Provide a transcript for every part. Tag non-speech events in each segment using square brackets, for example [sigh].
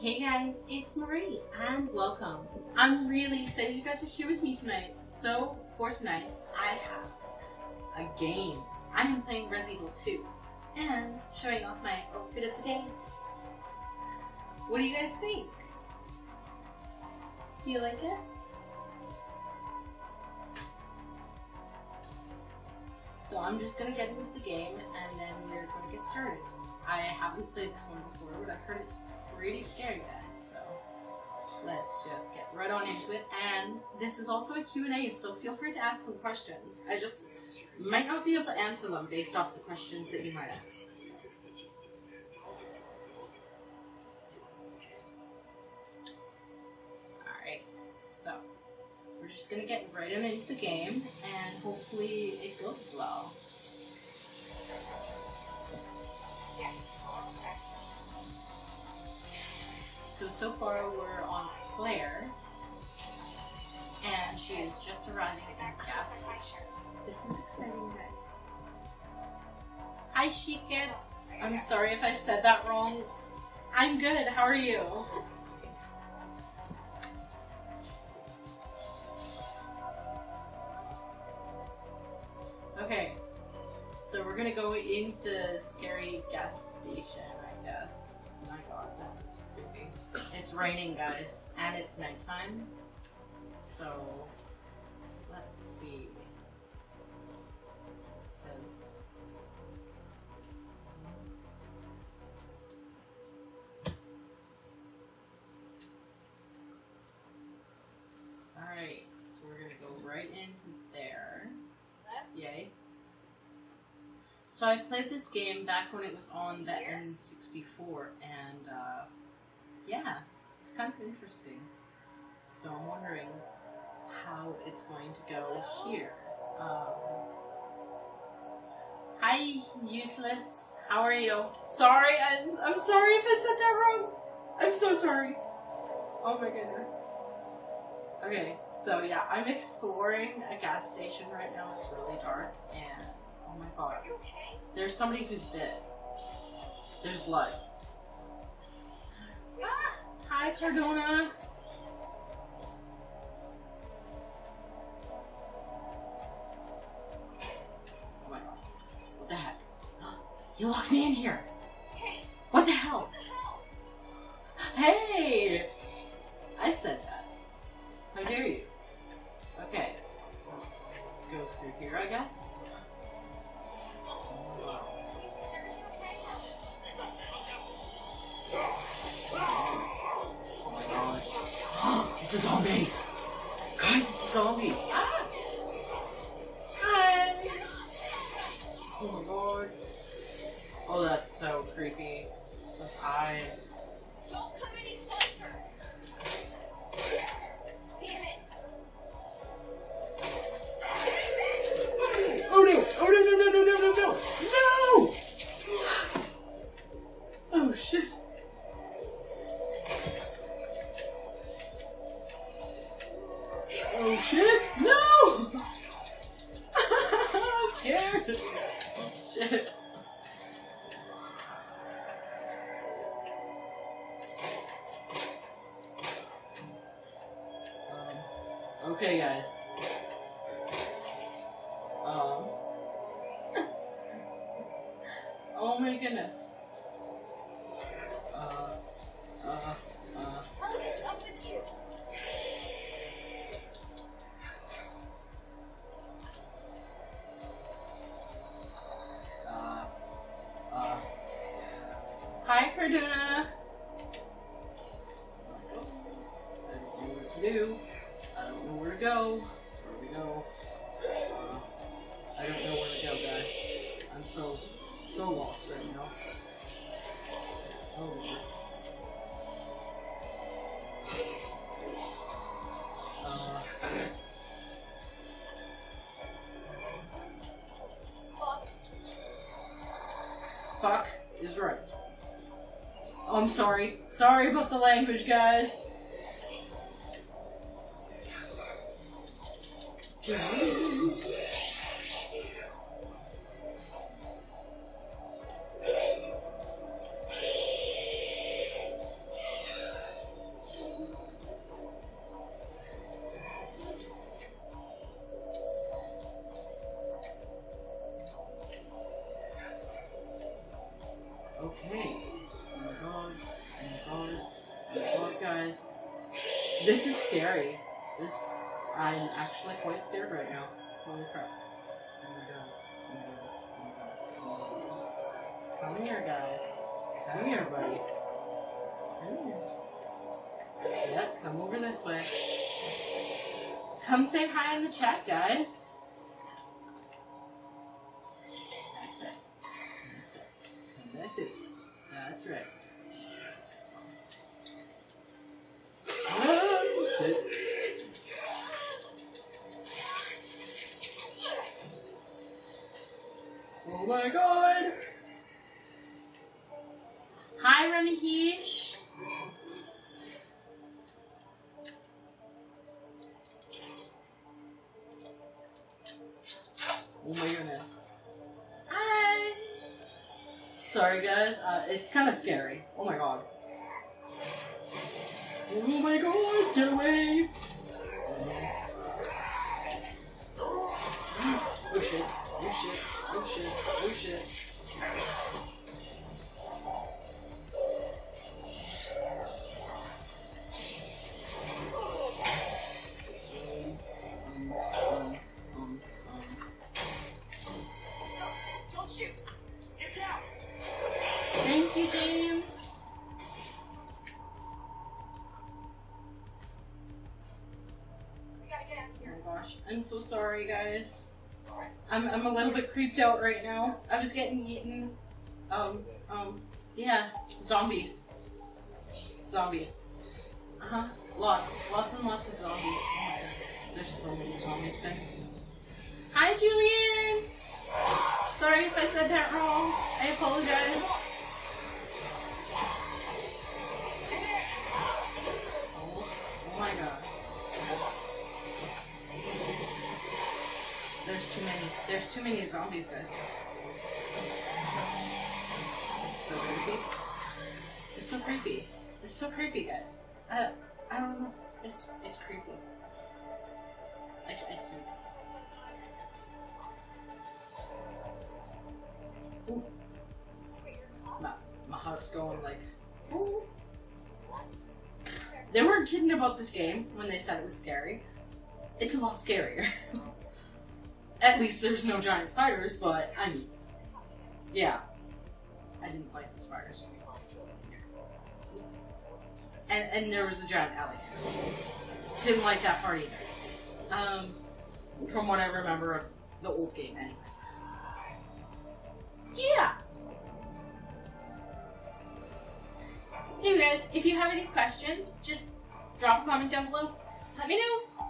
Hey guys, it's Marie and welcome. I'm really excited you guys are here with me tonight. So, for tonight, I have a game. I am playing Resident Evil 2 and showing off my outfit of the day. What do you guys think? Do you like it? So I'm just gonna get into the game and then we're gonna get started. I haven't played this one before, but I've heard it's pretty scary, guys. So let's just get right on into it. And this is also a Q&A, so feel free to ask some questions. I just might not be able to answer them based off the questions that you might ask. So. Alright, so we're just gonna get right on into the game and hopefully it goes well. So, so far we're on Claire, and she is just arriving at the gas station. This is exciting, guys. Hi, Shika. I'm sorry if I said that wrong. I'm good. How are you? Okay, so we're gonna go into the scary gas station, It's raining, guys, and it's nighttime. So, let's see. It says. Alright, so we're gonna go right into there. Yay. So I played this game back when it was on the N64, and uh, yeah, it's kind of interesting. So I'm wondering how it's going to go here. Um, hi, useless. How are you? Sorry, I'm, I'm sorry if I said that wrong. I'm so sorry. Oh my goodness. Okay, so yeah, I'm exploring a gas station right now. It's really dark, and oh my god, okay there's somebody who's bit. There's blood. Hi, Cardona. Oh my god, what the heck? You locked me in here. What the hell? Hey! I said that. How dare you? Okay, let's go through here, I guess. It's a zombie! Guys, it's a zombie! Ah! Hi! Oh my god. Oh, that's so creepy. Those eyes. Don't come any closer! Oh my goodness. Uh, uh, uh. What is up with you? Uh, uh. Hi, Carduna. Oh, I'm sorry. Sorry about the language, guys. Okay. Come over this way. Come say hi in the chat, guys. That's right. That's right. Come back this way. That's right. It's kind of scary. I'm so sorry, guys. I'm, I'm a little bit creeped out right now. I was getting eaten. Um, um, yeah, zombies. Zombies. Uh huh. Lots, lots and lots of zombies. Oh. There's so many zombies, guys. Hi, Julian. Sorry if I said that wrong. I apologize. There's too many zombies, guys. It's so creepy. It's so creepy. It's so creepy, guys. Uh, I don't know. It's it's creepy. I, I can't. Ooh. My, my heart's going like. Ooh. They weren't kidding about this game when they said it was scary. It's a lot scarier. [laughs] At least there's no giant spiders, but I mean, yeah. I didn't like the spiders. And and there was a giant alligator. Didn't like that part either. Um, from what I remember of the old game, anyway. Yeah. Hey guys, if you have any questions, just drop a comment down below. Let me know.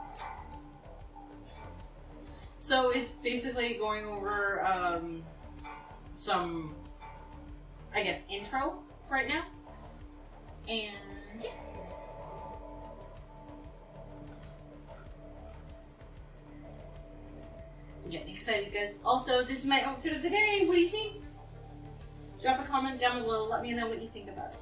So it's basically going over um, some, I guess, intro right now. And yeah. Getting excited, guys. Also, this is my outfit of the day. What do you think? Drop a comment down below. Let me know what you think about it.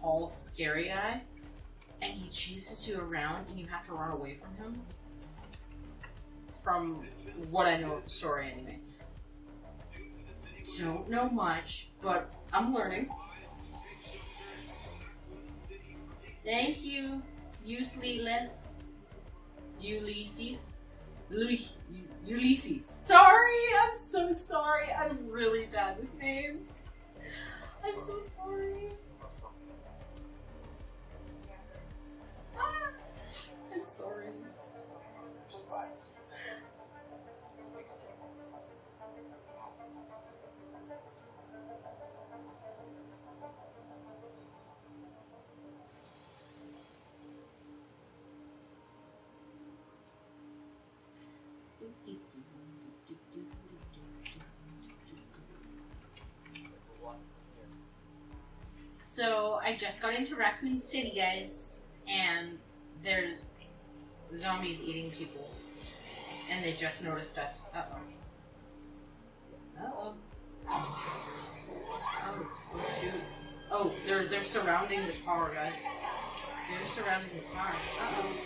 Tall, scary guy. And he chases you around and you have to run away from him. From what I know of the story anyway. Don't know much, but I'm learning. Thank you, Ulysses. Ulysses. Ulysses. Sorry, I'm so sorry. I'm really bad with names. I'm so sorry. Sorry. So I just got into Raccoon City, guys, and there's The zombie's eating people. And they just noticed us. Uh oh. Oh. Oh, oh shoot. Oh, they're they're surrounding the car, guys. They're surrounding the car. Uh oh.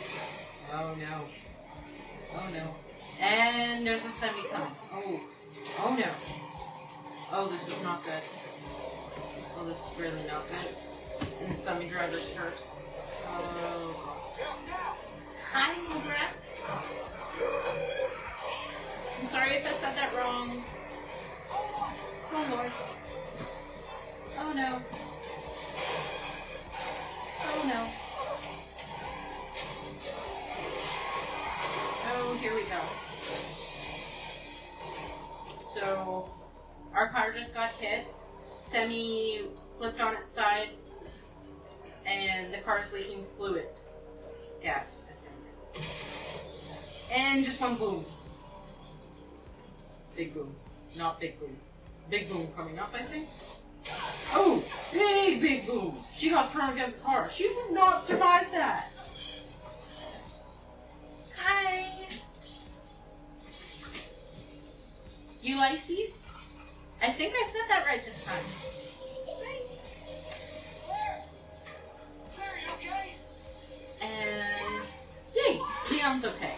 Oh no. Oh no. And there's a semi coming. Oh. Oh no. Oh, this is not good. Oh, this is really not good. And the semi driver's hurt. Oh. Hi, Cobra. I'm sorry if I said that wrong. Oh lord. Oh no. Oh no. Oh, here we go. So, our car just got hit. Semi flipped on its side, and the car's leaking fluid. Gas. And just one boom. Big boom. Not big boom. Big boom coming up, I think. Oh, big, big boom. She got thrown against a car. She would not survive that. Hi. Ulysses? I think I said that right this time. Leon's okay.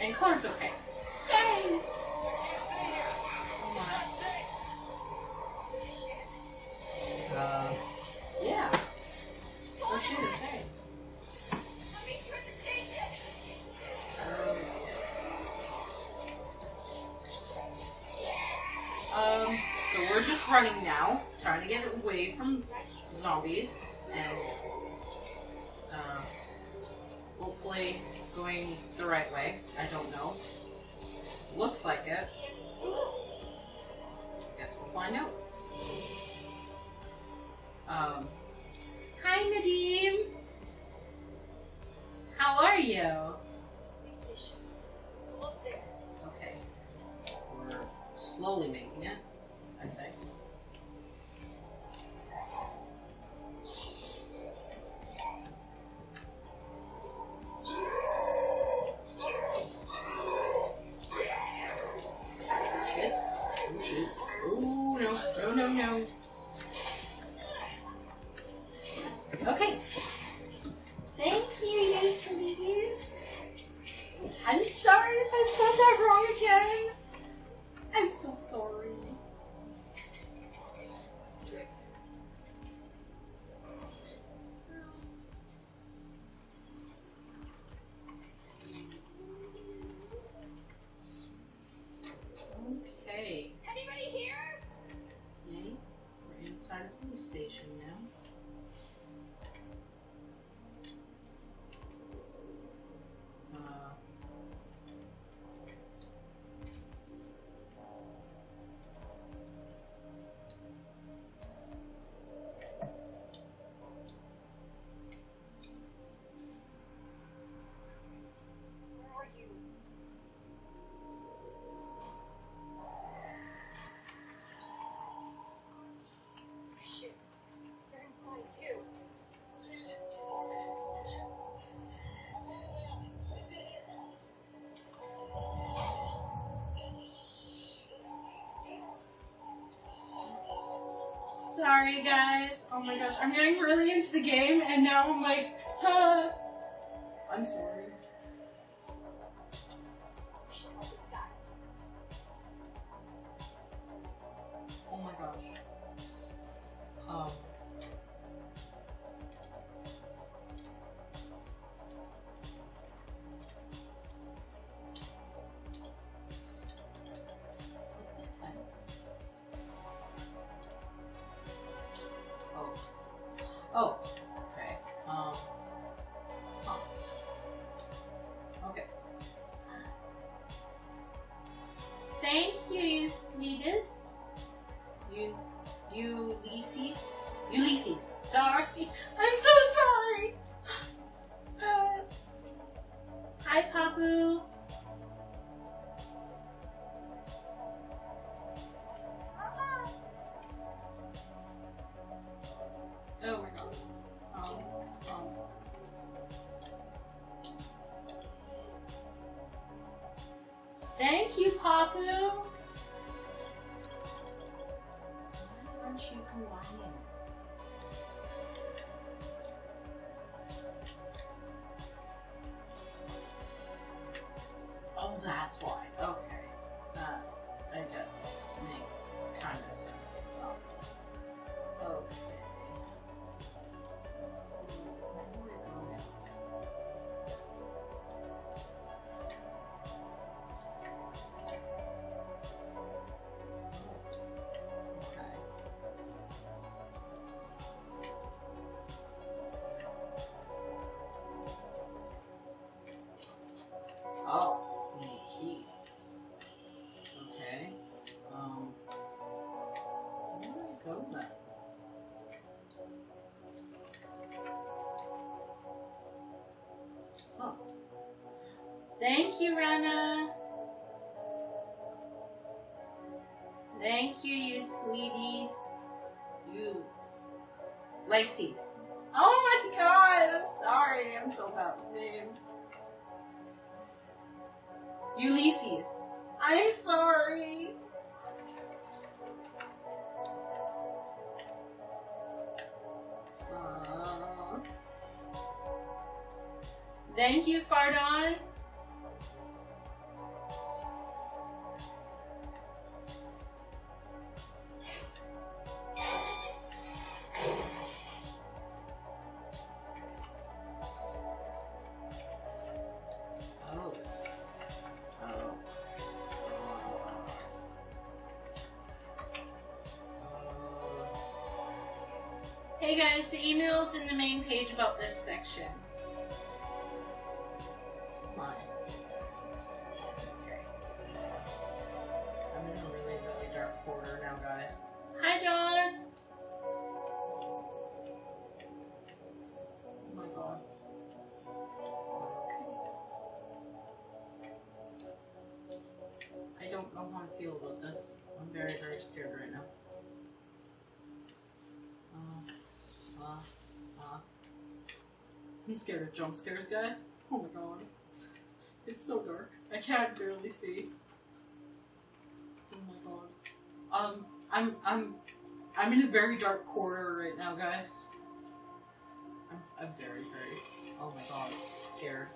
And Claire's okay. Yay! Uh, yeah. Shoot, it's hey. Um, so we're just running now, trying to get away from zombies, Looks like it. Sorry, guys. Oh my gosh, I'm getting really into the game, and now I'm like, huh. Oh my gosh. Um, um. Thank you, Papu. Thank you, Rana. Thank you, you sweeties. You. Lacey's. Oh my god, I'm sorry. I'm so bad with names. Ulysses. I'm sorry. Aw. Thank you, Fardon. I how I feel about this. I'm very, very scared right now. Uh, uh, uh. I'm scared of jump scares, guys. Oh my god. It's so dark. I can't barely see. Oh my god. Um, I'm, I'm, I'm in a very dark corner right now, guys. I'm, I'm very, very, oh my god, scared.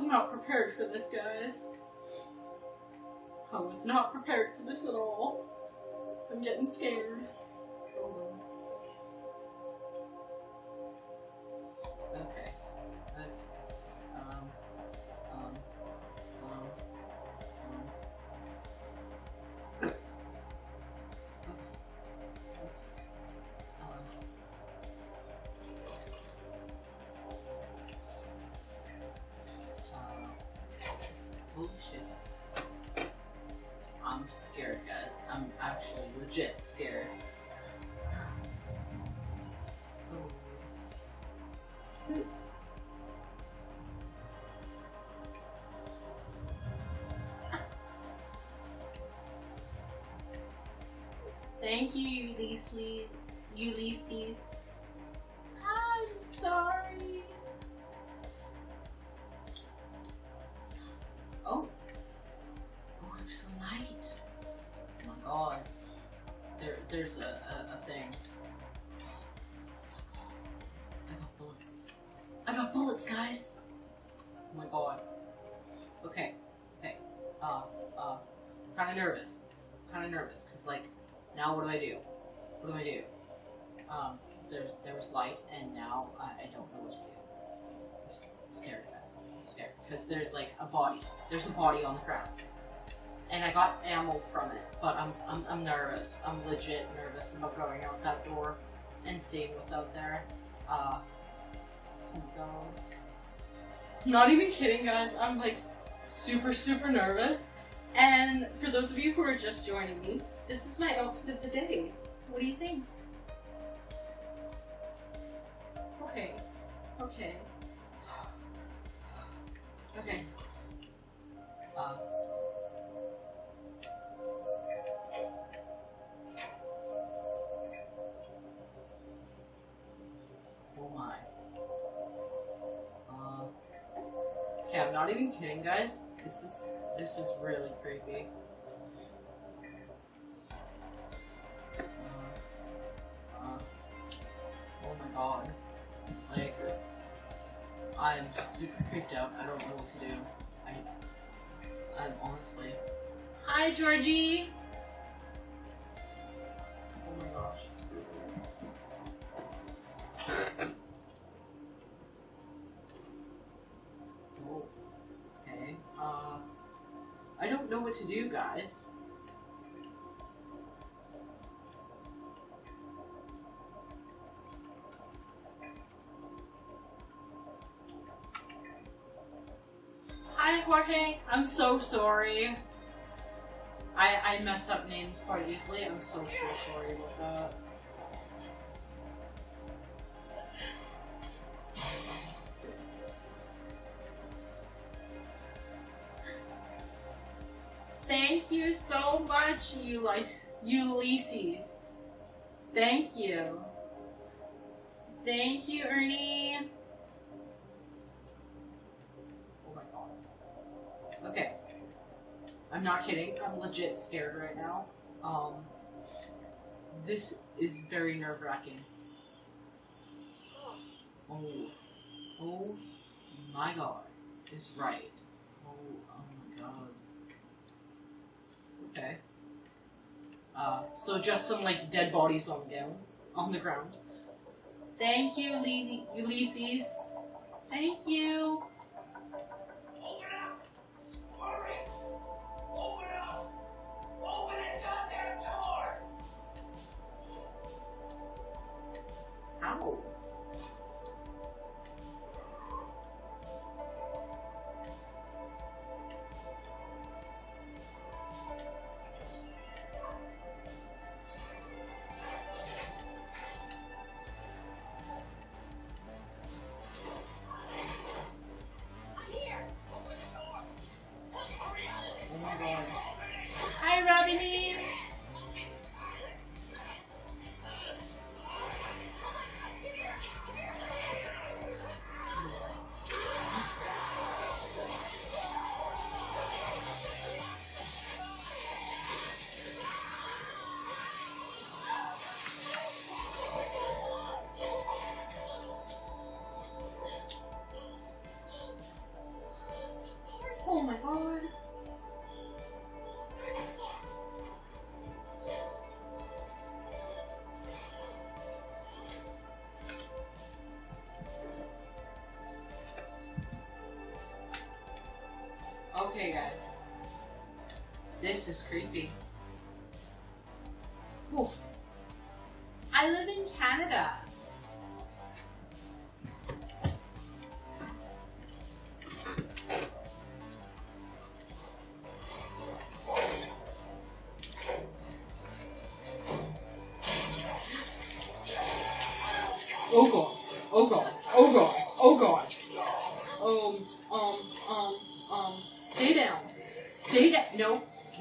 Was not prepared for this, guys. I was not prepared for this at all. I'm getting scared. Ulysses. Ulysses. I'm sorry. Oh. Oh, there's a light. Oh my god. There, there's a, a, a thing. I got bullets. I got bullets, guys. Oh my god. Okay, okay. Uh, uh, I'm kind of nervous. kind of nervous because, like, now what do I do? What do I do? Um, there, there was light, and now I, I don't know what to do. I'm scared, scared guys. I'm scared because there's like a body. There's a body on the ground, and I got ammo from it, but I'm, I'm, I'm nervous. I'm legit nervous about going out that door and seeing what's out there. Uh, oh god. Not even kidding, guys. I'm like super, super nervous. And for those of you who are just joining me, this is my outfit of the day. What do you think? Okay. Okay. Okay. Uh. Oh my. Okay, I'm not even kidding, guys. This is this is really creepy. Super creeped out. I don't know what to do. I, I'm honestly. Hi, Georgie. Oh my gosh. Oh, okay. Uh, I don't know what to do, guys. I'm so sorry. I I mess up names quite easily. I'm so so sorry about that. Thank you so much, Ulys- Ulysses. Thank you. Thank you, Ernie. I'm not kidding. I'm legit scared right now. Um, this is very nerve wracking. Oh, oh my god, is right. Oh, oh my god. Okay. Uh, so just some like dead bodies on ground, on the ground. Thank you, Ulysses. Thank you. This is creepy.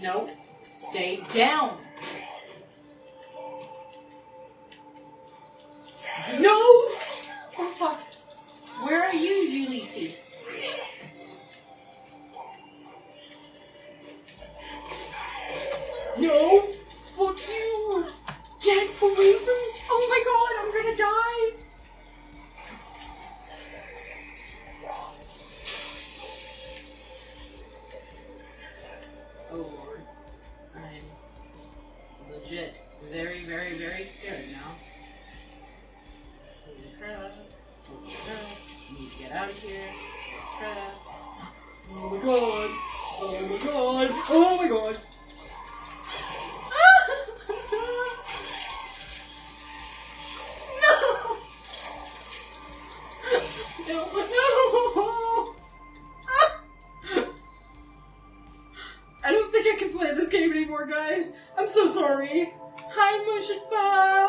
No, stay down. No! Oh fuck. Where are you, Ulysses? No! Fuck you! Get away from me! Oh my god, I'm gonna die! Get out of here. Oh my god. Oh my god. Oh my god. [laughs] no! [laughs] No, no! [laughs] I don't think I can play this game anymore, guys. I'm so sorry. Hi, Mushikba.